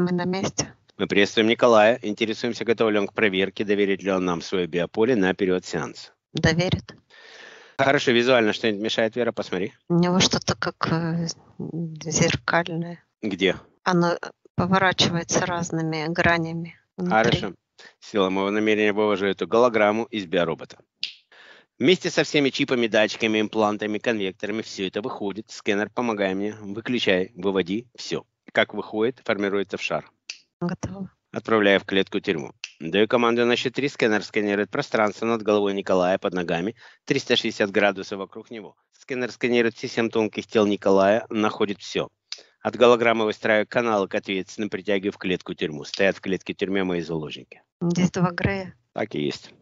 Мы на месте. Мы приветствуем Николая, интересуемся, готов ли он к проверке, доверит ли он нам свое биополе на период сеанса. Доверит. Хорошо, визуально что-нибудь мешает, Вера, посмотри. У него что-то как э, зеркальное. Где? Оно поворачивается разными гранями. внутри. Хорошо. Сила моего намерения вывожу эту голограмму из биоробота. Вместе со всеми чипами, датчиками, имплантами, конвекторами все это выходит. Сканер, помогай мне. Выключай, выводи, все. Как выходит, формируется в шар. Готово. Отправляю в клетку тюрьму. Даю команду на счет 3, сканер сканирует пространство над головой Николая под ногами, 360 градусов вокруг него. Сканер сканирует все семь тонких тел Николая, находит все. От голограммы выстраиваю каналы к ответственным, притягиваю в клетку тюрьму. Стоят в клетке тюрьме мои заложники. Здесь два Грея. Так и есть.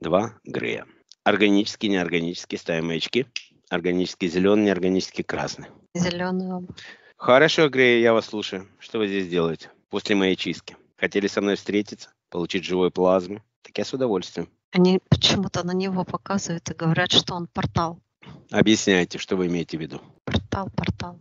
Два Грея. Органический, неорганический, ставим маячки. Органический зеленый, неорганический красный. Зеленый оба. Хорошо, Грея, я вас слушаю. Что вы здесь делаете после моей чистки? Хотели со мной встретиться, получить живую плазму? Так я с удовольствием. Они почему-то на него показывают и говорят, что он портал. Объясняйте, что вы имеете в виду. Портал, портал.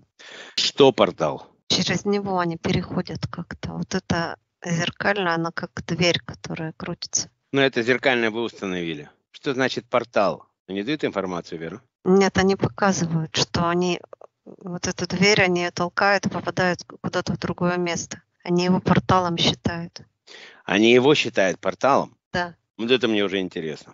Что портал? Через него они переходят как-то. Вот это зеркальное, оно как дверь, которая крутится. Ну, это зеркальное вы установили. Что значит портал? Они дают информацию, Вера? Нет, они показывают, что они вот эту дверь они толкают и попадают куда-то в другое место. Они его порталом считают. Они его считают порталом? Да. Вот это мне уже интересно.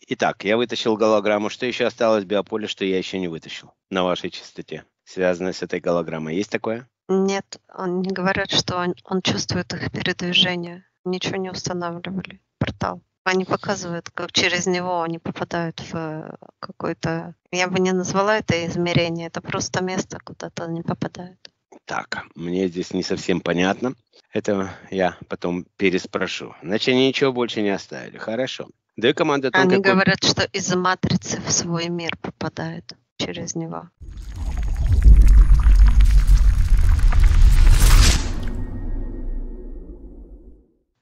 Итак, я вытащил голограмму. Что еще осталось в биополе, что я еще не вытащил на вашей частоте, связанной с этой голограммой? Есть такое? Нет, они говорят, что он, он чувствует их передвижение. Ничего не устанавливали. Портал. Они показывают, как через него они попадают в э, какой-то... Я бы не назвала это измерение, это просто место, куда-то они попадают. Так, мне здесь не совсем понятно. Это я потом переспрошу. Значит, они ничего больше не оставили. Хорошо. Даю команду о том, Они какой- говорят, что из матрицы в свой мир попадают через него.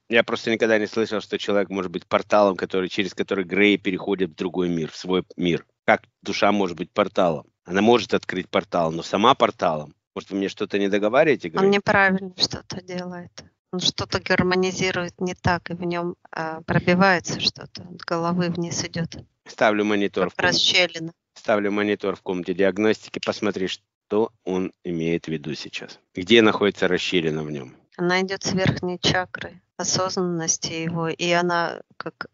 Я просто никогда не слышал, что человек может быть порталом, который, через который Грей переходит в другой мир, в свой мир. Как душа может быть порталом? Она может открыть портал, но сама порталом. Может, вы мне что-то не договариваете, Грей? Он неправильно что-то делает. Он что-то гармонизирует не так, и в нем а, пробивается что-то. От головы вниз идет. Ставлю монитор, Как расщелина. ставлю монитор в комнате диагностики, посмотри, что он имеет в виду сейчас. Где находится расщелина в нем? Она идет с верхней чакры осознанности его, и она как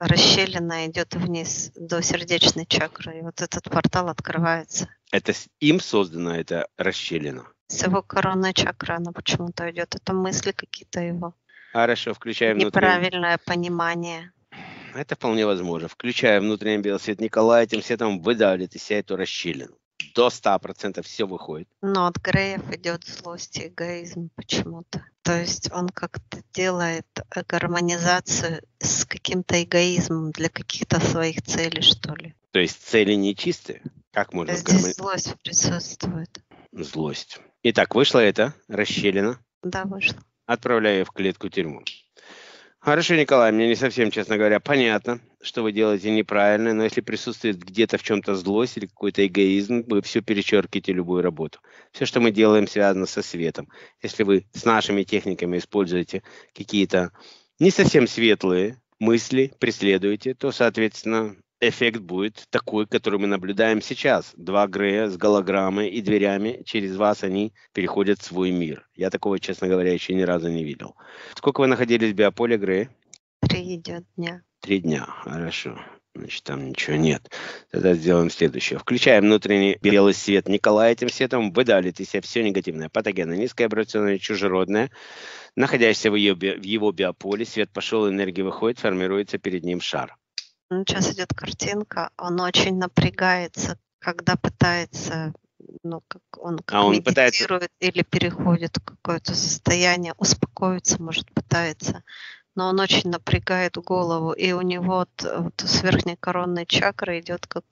расщелина идет вниз до сердечной чакры. И вот этот портал открывается. Это им создана эта расщелина. С его коронной чакры она почему-то идет. Это мысли какие-то его. Хорошо, внутренний... Неправильное понимание. Это вполне возможно. Включая внутренний белый свет Николая, этим светом выдавливает из себя эту расщелину. До 100% все выходит. Но от Греев идет злость и эгоизм почему-то. То есть он как-то делает э, гармонизацию с каким-то эгоизмом для каких-то своих целей, что ли. То есть цели нечистые. Как можно Здесь гармони- злость присутствует. Злость. Итак, вышла эта расщелина. Да, вышло. Отправляю в клетку тюрьму. Хорошо, Николай, мне не совсем, честно говоря, понятно, что вы делаете неправильно, но если присутствует где-то в чем-то злость или какой-то эгоизм, вы все перечеркиваете любую работу. Все, что мы делаем, связано со светом. Если вы с нашими техниками используете какие-то не совсем светлые мысли, преследуете, то, соответственно, эффект будет такой, который мы наблюдаем сейчас. Два Грея с голограммой и дверями, через вас они переходят в свой мир. Я такого, честно говоря, еще ни разу не видел. Сколько вы находились в биополе, Грея? Три идет дня. Три дня. Хорошо. Значит, там ничего нет. Тогда сделаем следующее. Включаем внутренний белый свет Николая. Этим светом выдавливает из себя все негативное, патогенное, низкообрационное, чужеродное, находящееся в, ее, в его биополе. Свет пошел, энергия выходит, формируется перед ним шар. Ну, сейчас идет картинка. Он очень напрягается, когда пытается, ну, как он как А он пытается- или переходит в какое-то состояние, успокоиться, может, пытается. Но он очень напрягает голову, и у него вот, вот с верхней коронной чакры идет как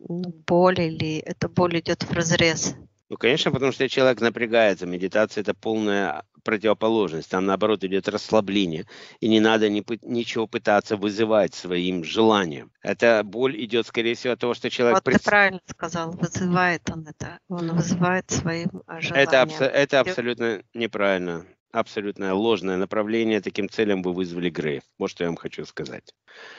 ну, боль, или эта боль идет в разрез. Ну, конечно, потому что человек напрягается. Медитация – это полная противоположность. Там, наоборот, идет расслабление. И не надо ни, ничего пытаться вызывать своим желанием. Эта боль идет, скорее всего, от того, что человек... Вот пред... ты правильно сказал. Вызывает он это. Он вызывает своим желанием. Это, абс... это абсолютно неправильно. Абсолютно ложное направление. Таким целям вы вызвали Грейв. Вот что я вам хочу сказать.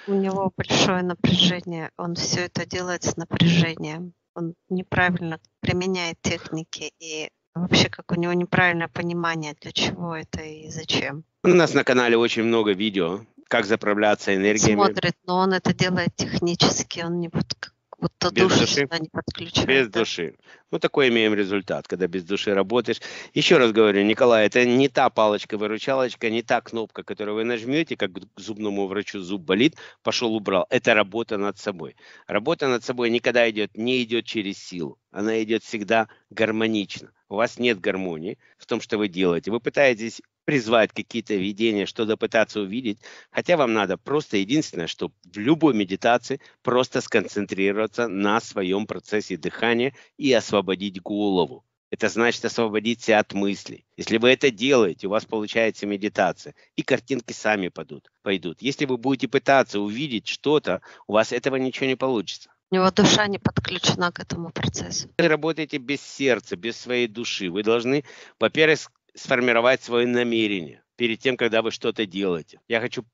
У него большое напряжение. Он все это делает с напряжением. Он неправильно применяет техники и вообще как у него неправильное понимание, для чего это и зачем. У нас на канале очень много видео, как заправляться энергиями. Смотрит, но он это делает технически, он не вот как будто без душу души. не подключает. Без да? души. Ну, такой имеем результат, когда без души работаешь. Еще раз говорю, Николай, это не та палочка-выручалочка, не та кнопка, которую вы нажмете, как к зубному врачу зуб болит, пошел убрал. Это работа над собой. Работа над собой никогда идет, не идет через силу. Она идет всегда гармонично. У вас нет гармонии в том, что вы делаете. Вы пытаетесь призвать какие-то видения, что-то пытаться увидеть, хотя вам надо просто единственное, что в любой медитации просто сконцентрироваться на своем процессе дыхания и освободить голову. Это значит освободить себя от мыслей. Если вы это делаете, у вас получается медитация, и картинки сами пойдут. пойдут. Если вы будете пытаться увидеть что-то, у вас этого ничего не получится. У него душа не подключена к этому процессу. Вы работаете без сердца, без своей души. Вы должны, во-первых, сформировать свое намерение перед тем, когда вы что-то делаете. Я хочу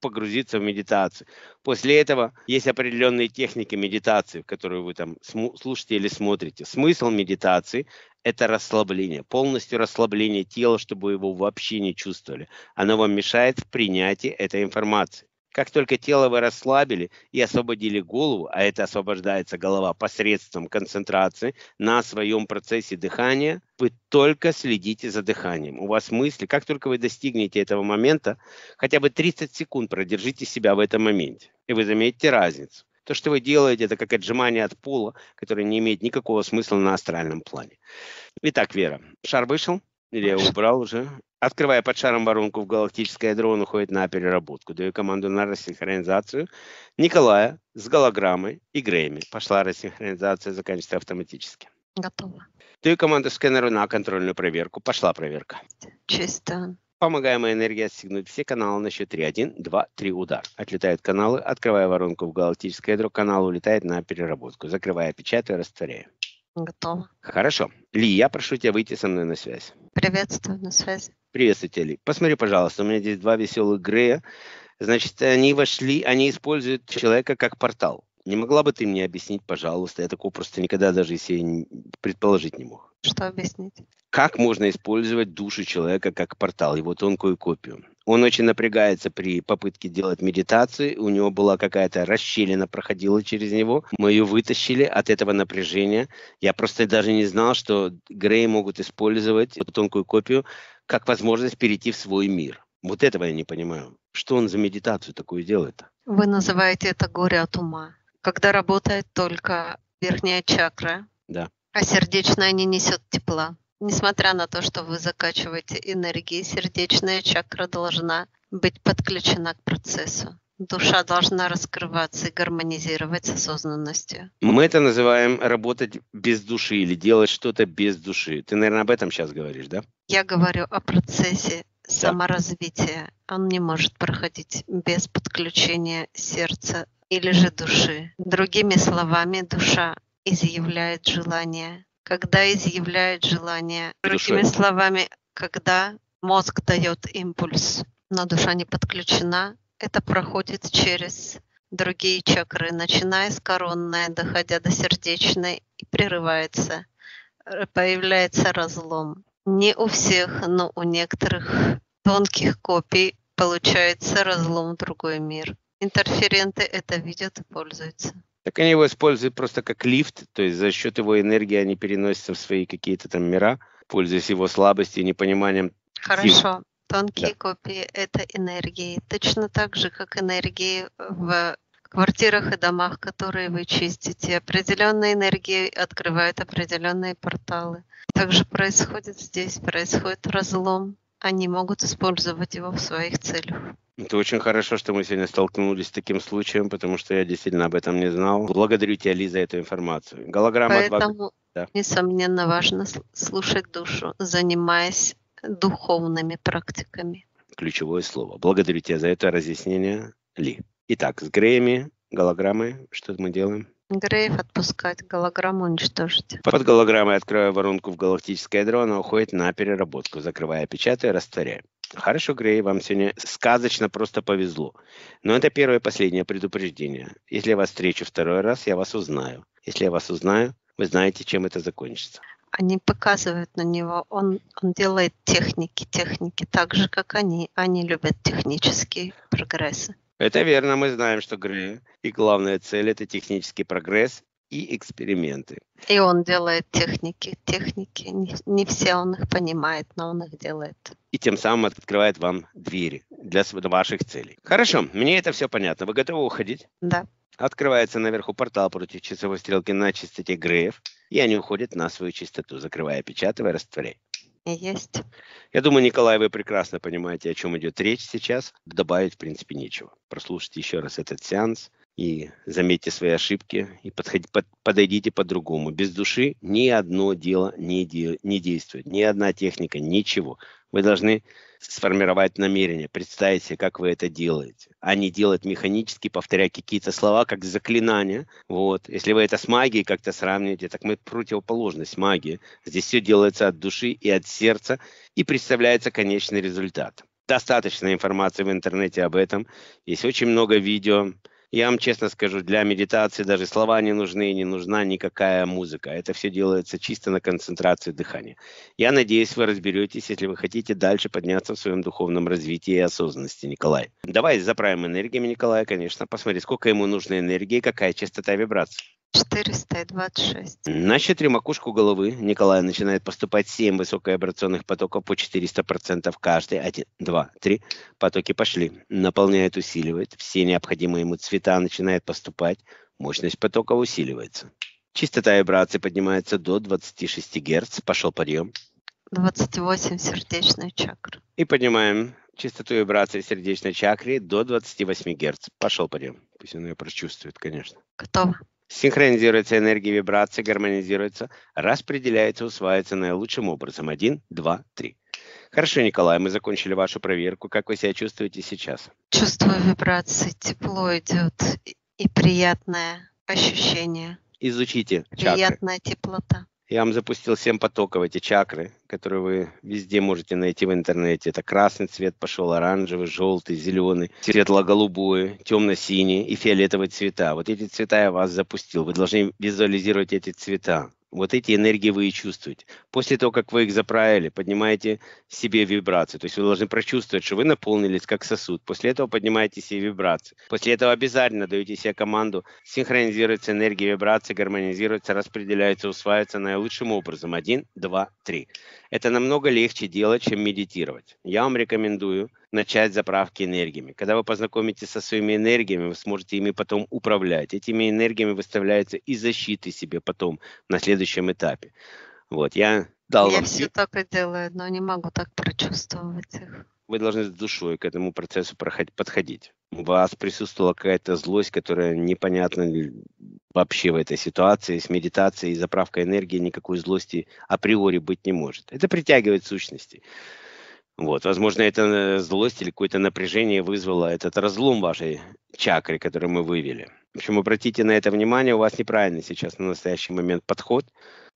погрузиться в медитацию. После этого есть определенные техники медитации, которые вы там слушаете или смотрите. Смысл медитации – это расслабление, полностью расслабление тела, чтобы его вообще не чувствовали. Оно вам мешает в принятии этой информации. Как только тело вы расслабили и освободили голову, а это освобождается голова посредством концентрации на своем процессе дыхания, вы только следите за дыханием. У вас мысли, как только вы достигнете этого момента, хотя бы 30 секунд продержите себя в этом моменте, и вы заметите разницу. То, что вы делаете, это как отжимание от пола, которое не имеет никакого смысла на астральном плане. Итак, Вера, шар вышел? Или я убрал уже? Открывая под шаром воронку в галактическое ядро, он уходит на переработку. Даю команду на рассинхронизацию. Николая с голограммой и Грейми. Пошла рассинхронизация, заканчивается автоматически. Готово. Даю команду скэнеру на контрольную проверку. Пошла проверка. Чисто. Помогаемая энергия отстегнуть все каналы на счет 3. 1, 2, 3 удар. Отлетают каналы, открывая воронку в галактическое ядро, канал улетает на переработку. Закрывая, печатаю, растворяю. Готово. Хорошо. Ли, я прошу тебя выйти со мной на связь. Приветствую, на связи. Приветствую тебя, Ли. Посмотри, пожалуйста, у меня здесь два веселых Грея. Значит, они вошли, они используют человека как портал. Не могла бы ты мне объяснить, пожалуйста? Я такого просто никогда даже себе предположить не мог. Что объяснить? Как можно использовать душу человека как портал, его тонкую копию? Он очень напрягается при попытке делать медитацию. У него была какая-то расщелина, проходила через него. Мы ее вытащили от этого напряжения. Я просто даже не знал, что Грей могут использовать эту тонкую копию как возможность перейти в свой мир. Вот этого я не понимаю. Что он за медитацию такую делает? Вы называете это горе от ума. Когда работает только верхняя чакра, да. а сердечная не несет тепла. Несмотря на то, что вы закачиваете энергии, сердечная чакра должна быть подключена к процессу. Душа должна раскрываться и гармонизировать с осознанностью. Мы это называем работать без души или делать что-то без души. Ты, наверное, об этом сейчас говоришь, да? Я говорю о процессе саморазвития. Он не может проходить без подключения сердца или же души. Другими словами, душа изъявляет желание когда изъявляет желание. Другими Душой. словами, когда мозг дает импульс, но душа не подключена, это проходит через другие чакры, начиная с коронной, доходя до сердечной и прерывается. Появляется разлом. Не у всех, но у некоторых тонких копий получается разлом в другой мир. Интерференты это видят и пользуются. Так они его используют просто как лифт, то есть за счет его энергии они переносятся в свои какие-то там мира, пользуясь его слабостью и непониманием. Хорошо. Сил. Тонкие да. копии – это энергии. Точно так же, как энергии в квартирах и домах, которые вы чистите. Определенные энергии открывают определенные порталы. Также происходит здесь, происходит разлом. Они могут использовать его в своих целях. Это очень хорошо, что мы сегодня столкнулись с таким случаем, потому что я действительно об этом не знал. Благодарю тебя, Лиза, за эту информацию. Голограмма Поэтому 2... Да. Несомненно, важно слушать душу, занимаясь духовными практиками. Ключевое слово. Благодарю тебя за это разъяснение, Ли. Итак, с Греями, голограммой, что мы делаем? Греев отпускать, голограмму уничтожить. Под голограммой открываю воронку в галактическое ядро, она уходит на переработку, закрывая, печатая, растворяя. Хорошо, Грей, вам сегодня сказочно просто повезло. Но это первое и последнее предупреждение. Если я вас встречу второй раз, я вас узнаю. Если я вас узнаю, вы знаете, чем это закончится. Они показывают на него, он, он делает техники, техники так же, как они. Они любят технические прогрессы. Это верно, мы знаем, что Грей и главная цель – это технический прогресс и эксперименты. И он делает техники, техники. Не, не все он их понимает, но он их делает. И тем самым открывает вам двери для ваших целей. Хорошо, мне это все понятно. Вы готовы уходить? Да. Открывается наверху портал против часовой стрелки на частоте Греев, и они уходят на свою частоту, закрывая, печатая, растворяя. Есть. Я думаю, Николай, вы прекрасно понимаете, о чем идет речь сейчас. Добавить, в принципе, нечего. Прослушайте еще раз этот сеанс и заметьте свои ошибки и подходи, под, подойдите по-другому. Без души ни одно дело не, де, не действует, ни одна техника, ничего. Вы должны сформировать намерение, представить себе, как вы это делаете, а не делать механически, повторять какие-то слова, как заклинания. Вот. Если вы это с магией как-то сравниваете, так мы противоположность магии. Здесь все делается от души и от сердца, и представляется конечный результат. Достаточно информации в интернете об этом. Есть очень много видео, я вам честно скажу, для медитации даже слова не нужны, не нужна никакая музыка. Это все делается чисто на концентрации дыхания. Я надеюсь, вы разберетесь, если вы хотите дальше подняться в своем духовном развитии и осознанности, Николай. Давай заправим энергиями Николая, конечно, посмотри, сколько ему нужно энергии, какая частота вибраций. 426. На четыре макушку головы Николая начинает поступать 7 высоковибрационных потоков по 400% каждый. Один, два, три. Потоки пошли. Наполняет, усиливает. Все необходимые ему цвета начинают поступать. Мощность потока усиливается. Частота вибрации поднимается до 26 Гц. Пошел подъем. 28 сердечная чакра. И поднимаем частоту вибрации сердечной чакры до 28 Гц. Пошел подъем. Пусть он ее прочувствует, конечно. Готово. Синхронизируется энергия вибрации, гармонизируется, распределяется, усваивается наилучшим образом. Один, два, три. Хорошо, Николай, мы закончили вашу проверку. Как вы себя чувствуете сейчас? Чувствую вибрации, тепло идет и приятное ощущение. Изучите чакры. Приятная теплота. Я вам запустил 7 потоков, эти чакры, которые вы везде можете найти в интернете. Это красный цвет пошел, оранжевый, желтый, зеленый, светло-голубой, темно-синий и фиолетовый цвета. Вот эти цвета я вас запустил. Вы должны визуализировать эти цвета вот эти энергии вы и чувствуете. После того, как вы их заправили, поднимаете себе вибрации. То есть вы должны прочувствовать, что вы наполнились как сосуд. После этого поднимаете себе вибрации. После этого обязательно даете себе команду, синхронизируется энергия вибрации, гармонизируется, распределяется, усваивается наилучшим образом. Один, два, три. Это намного легче делать, чем медитировать. Я вам рекомендую начать заправки энергиями. Когда вы познакомитесь со своими энергиями, вы сможете ими потом управлять. Этими энергиями выставляются и защиты себе потом на следующем этапе. Вот, я дал я вам... все так и делаю, но не могу так прочувствовать их. Вы должны с душой к этому процессу подходить. У вас присутствовала какая-то злость, которая непонятна вообще в этой ситуации. С медитацией и заправкой энергии никакой злости априори быть не может. Это притягивает сущности. Вот, возможно, это э, злость или какое-то напряжение вызвало этот разлом вашей чакры, который мы вывели. В общем, обратите на это внимание, у вас неправильный сейчас на настоящий момент подход,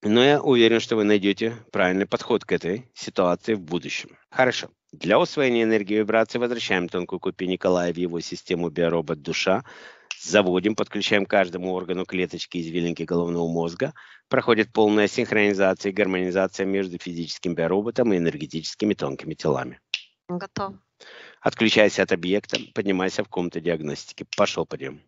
но я уверен, что вы найдете правильный подход к этой ситуации в будущем. Хорошо. Для усвоения энергии вибрации возвращаем тонкую копию Николая в его систему биоробот душа, заводим, подключаем каждому органу клеточки извилинки головного мозга, проходит полная синхронизация и гармонизация между физическим биороботом и энергетическими тонкими телами. Готов. Отключайся от объекта, поднимайся в комнату диагностики. Пошел, подъем.